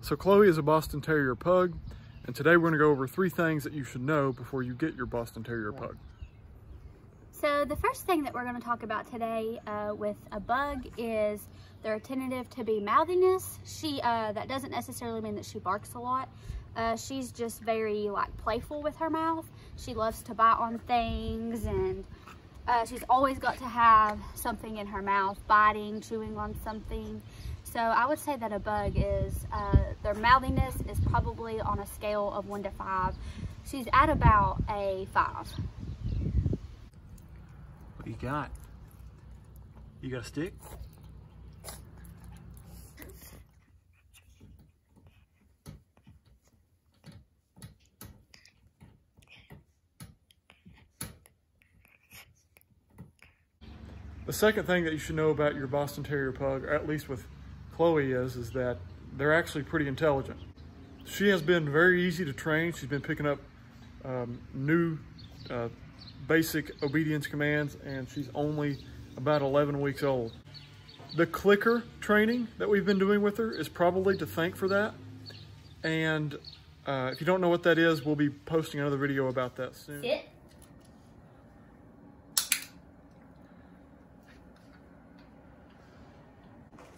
So Chloe is a Boston Terrier Pug, and today we're gonna go over three things that you should know before you get your Boston Terrier Pug. So the first thing that we're going to talk about today uh, with a bug is their tentative to be mouthiness. She uh, that doesn't necessarily mean that she barks a lot. Uh, she's just very like playful with her mouth. She loves to bite on things and uh, she's always got to have something in her mouth, biting, chewing on something. So I would say that a bug is, uh, their mouthiness is probably on a scale of one to five. She's at about a five. What do you got? You got a stick? The second thing that you should know about your Boston Terrier Pug, or at least with Chloe is, is that they're actually pretty intelligent. She has been very easy to train. She's been picking up um, new uh, basic obedience commands and she's only about 11 weeks old. The clicker training that we've been doing with her is probably to thank for that. And uh, if you don't know what that is, we'll be posting another video about that soon. Sit.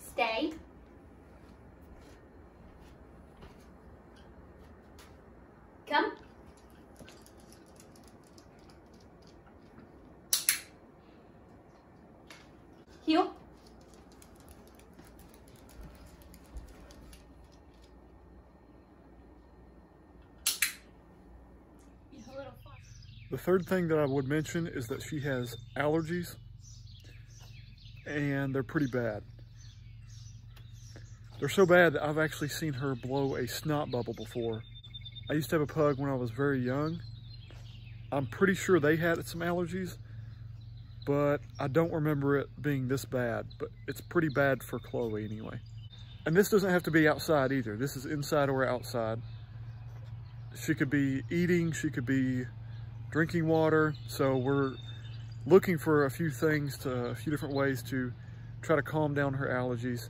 Stay. Come. Heel. The third thing that I would mention is that she has allergies and they're pretty bad. They're so bad that I've actually seen her blow a snot bubble before. I used to have a pug when I was very young. I'm pretty sure they had some allergies, but I don't remember it being this bad, but it's pretty bad for Chloe anyway. And this doesn't have to be outside either. This is inside or outside. She could be eating, she could be drinking water. So we're looking for a few things to, a few different ways to try to calm down her allergies.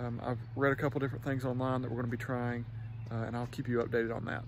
Um, I've read a couple different things online that we're gonna be trying uh, and I'll keep you updated on that.